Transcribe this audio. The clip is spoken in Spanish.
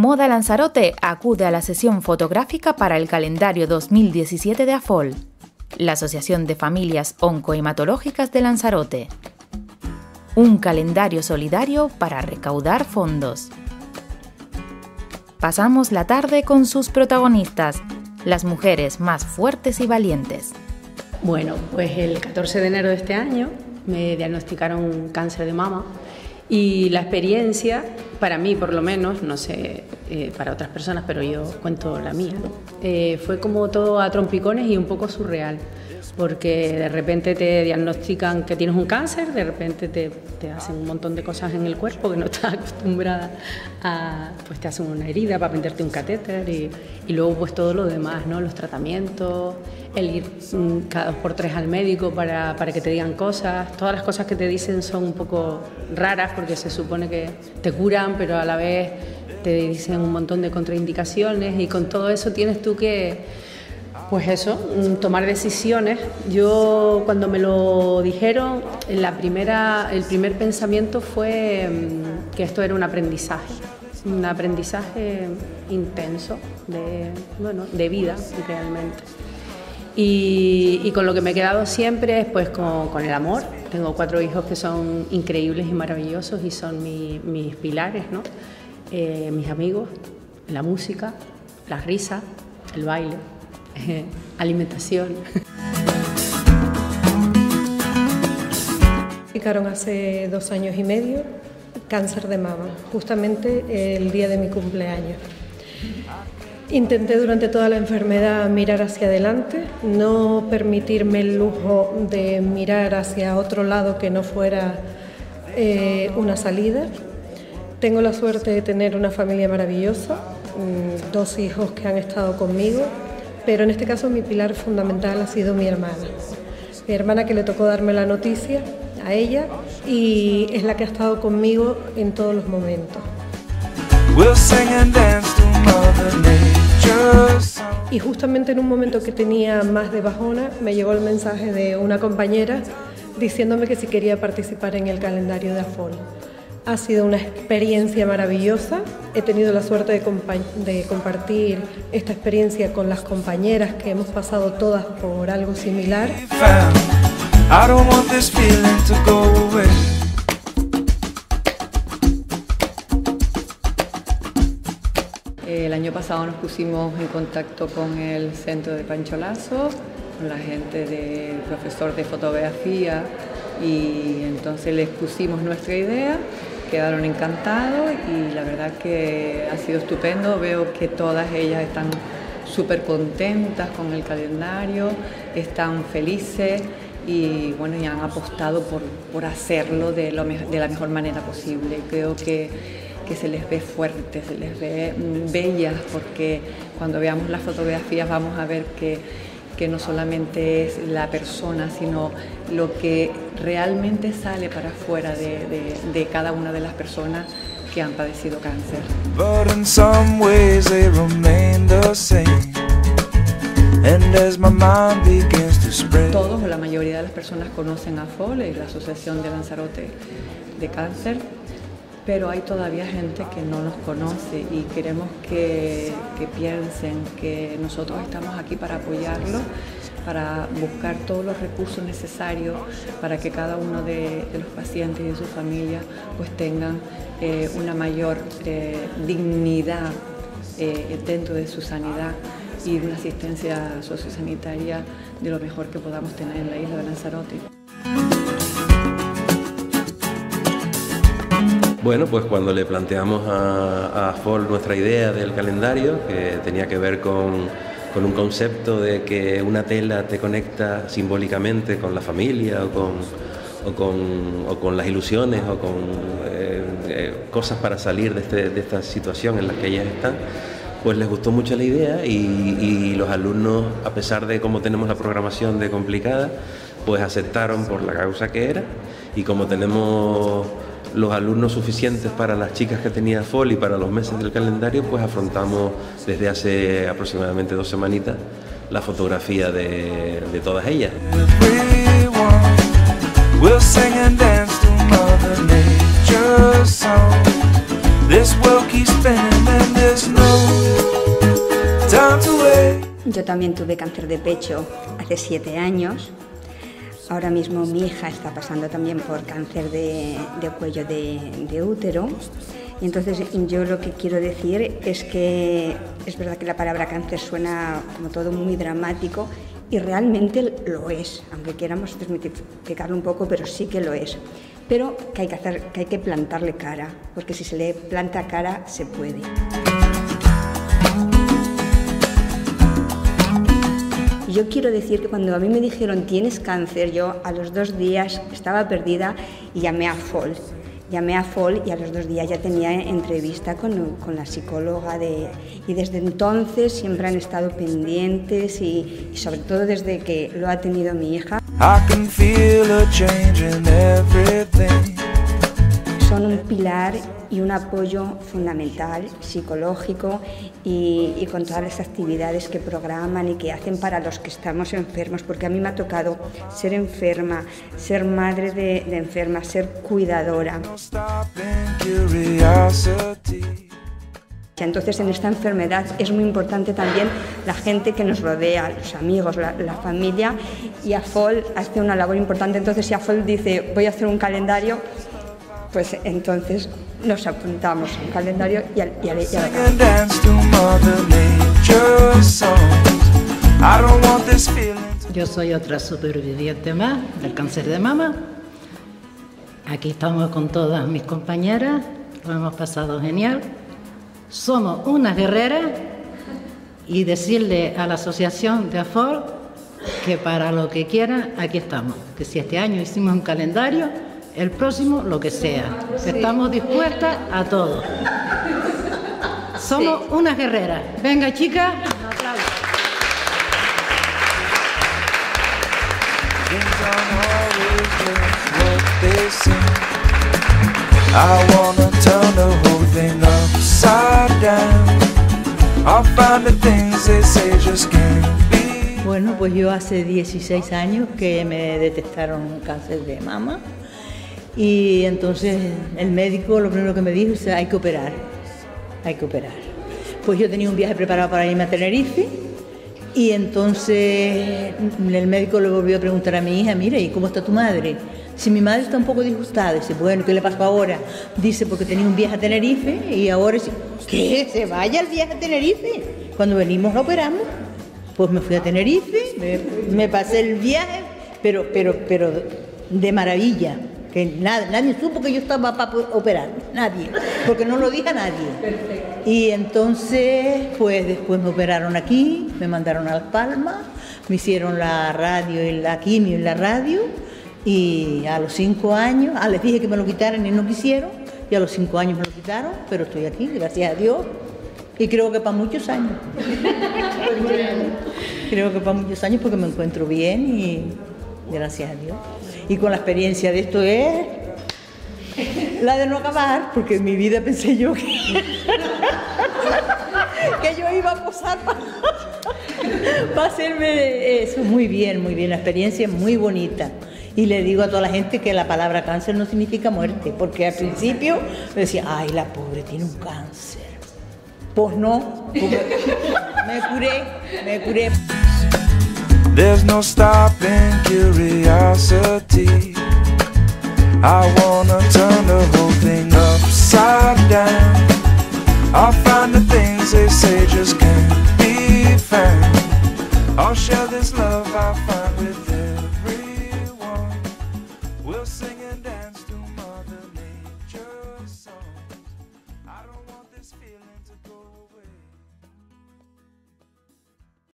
Moda Lanzarote acude a la sesión fotográfica para el calendario 2017 de AFOL, la Asociación de Familias Oncohematológicas de Lanzarote. Un calendario solidario para recaudar fondos. Pasamos la tarde con sus protagonistas, las mujeres más fuertes y valientes. Bueno, pues el 14 de enero de este año me diagnosticaron cáncer de mama y la experiencia, para mí por lo menos, no sé eh, para otras personas, pero yo cuento la mía, eh, fue como todo a trompicones y un poco surreal porque de repente te diagnostican que tienes un cáncer, de repente te, hacen un montón de cosas en el cuerpo que no estás acostumbrada a, pues te hacen una herida para prenderte un catéter y, y, luego pues todo lo demás, ¿no? Los tratamientos, el ir mm, cada dos por tres al médico para, para que te digan cosas, todas las cosas que te dicen son un poco raras porque se supone que te curan, pero a la vez te dicen un montón de contraindicaciones y con todo eso tienes tú que pues eso, mm, tomar decisiones. Yo cuando me lo dijeron, la primera, el primer pensamiento fue mm, que esto era un aprendizaje, un aprendizaje intenso de, bueno, de vida realmente. Y, y, con lo que me he quedado siempre es pues con, con, el amor. Tengo cuatro hijos que son increíbles y maravillosos y son mi, mis pilares, ¿no? Eh, mis amigos, la música, la risa, el baile. alimentación. Diagnosticaron hace dos años y medio cáncer de mama, justamente el día de mi cumpleaños. Intenté durante toda la enfermedad mirar hacia adelante, no permitirme el lujo de mirar hacia otro lado que no fuera eh, una salida. Tengo la suerte de tener una familia maravillosa, mm, dos hijos que han estado conmigo, pero en este caso mi pilar fundamental ha sido mi hermana. Mi hermana que le tocó darme la noticia a ella y es la que ha estado conmigo en todos los momentos. Y justamente en un momento que tenía más de bajona me llegó el mensaje de una compañera diciéndome que si quería participar en el calendario de AFOL. Ha sido una experiencia maravillosa. He tenido la suerte de, de, compartir esta experiencia con las compañeras que hemos pasado todas por algo similar. El año pasado nos pusimos en contacto con el centro de Pancholazo, con la gente del profesor de fotografía y entonces les pusimos nuestra idea quedaron encantados y la verdad que ha sido estupendo. Veo que todas ellas están súper contentas con el calendario, están felices y bueno, ya han apostado por, por hacerlo de, lo, de, la mejor manera posible. Creo que, que, se les ve fuertes, se les ve mm, bellas, porque cuando veamos las fotografías vamos a ver que que no solamente es la persona, sino lo que realmente sale para afuera de, de, de cada una de las personas que han padecido cáncer. Todos o la mayoría de las personas conocen a FOLE, la Asociación de Lanzarote de Cáncer, pero hay todavía gente que no nos conoce y queremos que, que piensen que nosotros estamos aquí para apoyarlos, para buscar todos los recursos necesarios para que cada uno de, los pacientes y de sus familias pues tengan eh, una mayor eh, dignidad eh, dentro de su sanidad y una asistencia sociosanitaria de lo mejor que podamos tener en la isla de Lanzarote. Bueno, pues cuando le planteamos a, a Ford nuestra idea del calendario, que tenía que ver con, un concepto de que una tela te conecta simbólicamente con la familia o con, las ilusiones o con eh, eh, cosas para salir de, este, de, esta situación en la que ellas están, pues les gustó mucho la idea y los alumnos, a pesar de cómo tenemos la programación de complicada, pues aceptaron por la causa que era. Y como tenemos los alumnos suficientes para las chicas que tenía FOL y para los meses del calendario, pues afrontamos desde hace aproximadamente dos semanitas la fotografía de, de todas ellas. Yo también tuve cáncer de pecho hace siete años. Ahora mismo mi hija está pasando también por cáncer de, cuello de, útero. Y entonces yo lo que quiero decir es que es verdad que la palabra cáncer suena como todo muy dramático y realmente lo es, aunque queramos desmitificarlo un poco, pero sí que lo es. Pero que hay que, hacer, que hay que plantarle cara, porque si se le planta cara se puede. Yo quiero decir que cuando a mí me dijeron tienes cáncer, yo a los dos días estaba perdida y llamé a FOL. Llamé a FOL y a los dos días ya tenía entrevista con, con la psicóloga de, y desde entonces siempre han estado pendientes y, y sobre todo desde que lo ha tenido mi hija. Son un pilar y un apoyo fundamental psicológico y, con todas las actividades que programan y que hacen para los que estamos enfermos, porque a mí me ha tocado ser enferma, ser madre de, de enferma, ser cuidadora. Entonces en esta enfermedad es muy importante también la gente que nos rodea, los amigos, la, la, familia y AFOL hace una labor importante. Entonces si AFOL dice voy a hacer un calendario, pues entonces nos apuntamos al calendario y, al, y, al, y Yo soy otra superviviente más del cáncer de mama. Aquí estamos con todas mis compañeras, lo hemos pasado genial. Somos unas guerreras y decirle a la asociación de AFOR que para lo que quieran, aquí estamos. Que si este año hicimos un calendario, el próximo lo que sea. Estamos dispuestas a todo. Somos unas guerreras. Venga, chicas. Bueno, pues yo hace 16 años que me detectaron cáncer de mama y entonces el médico lo primero que me dijo es hay que operar, hay que operar. Pues yo tenía un viaje preparado para irme a Tenerife y entonces el médico le volvió a preguntar a mi hija, mira, ¿y cómo está tu madre? Si mi madre está un poco disgustada, dice, bueno, ¿qué le pasó ahora? Dice, porque tenía un viaje a Tenerife y ahora dice, ¿qué? ¿Se vaya el viaje a Tenerife? Cuando venimos lo operamos. Pues me fui a Tenerife, me, me pasé el viaje, pero, pero, pero de maravilla que nadie supo que yo estaba para operar, nadie, porque no lo dije a nadie. Y entonces, pues después me operaron aquí, me mandaron a Las Palmas, me hicieron la radio y la quimio en la radio, y a los cinco años, ah, les dije que me lo quitaran y no quisieron, y a los cinco años me lo quitaron, pero estoy aquí, gracias a Dios, y creo que para muchos años. creo que para muchos años porque me encuentro bien y gracias a Dios. Y con la experiencia de esto es la de no acabar, porque en mi vida pensé yo que, yo iba a posar para, hacerme eso. Muy bien, muy bien, la experiencia es muy bonita. Y le digo a toda la gente que la palabra cáncer no significa muerte, porque al principio me decía, ay, la pobre tiene un cáncer. Pues no, me curé, me curé. There's no stopping curiosity. I wanna turn the whole thing upside down. I'll find the things they say just can't be found. I'll share this love I find with